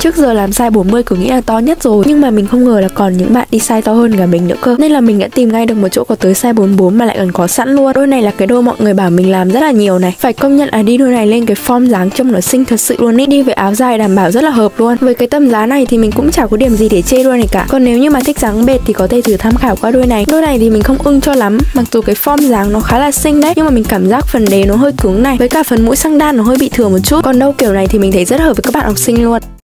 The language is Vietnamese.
Trước giờ làm size 40 cứ nghĩ là to nhất rồi. Nhưng mà mình không ngờ là còn những bạn đi size to hơn cả mình nữa cơ. Nên là mình đã tìm ngay được một chỗ có tới size 44 mà lại còn có sẵn luôn. Đôi này là cái đôi mọi người bảo mình làm rất là nhiều này. Phải công nhận là đi đôi này lên cái form dáng trông nó xinh thật sự luôn ý. Đi với áo dài đảm bảo rất là hợp luôn. Với cái tầm giá này thì mình cũng chả có điểm gì để chê đôi này cả. Còn nếu như mà thích dáng bệt thì có thể thử tham khảo qua đôi này. Đôi này thì mình không ưng cho lắm. Mặc dù cái form dáng nó khá là xinh đấy, Nhưng mà mình cảm giác phần đế nó hơi cứng này. Với cả phần mũi xăng đan nó hơi bị thừa một chút. Còn đâu kiểu này thì mình thấy rất hợp với các bạn học sinh luôn.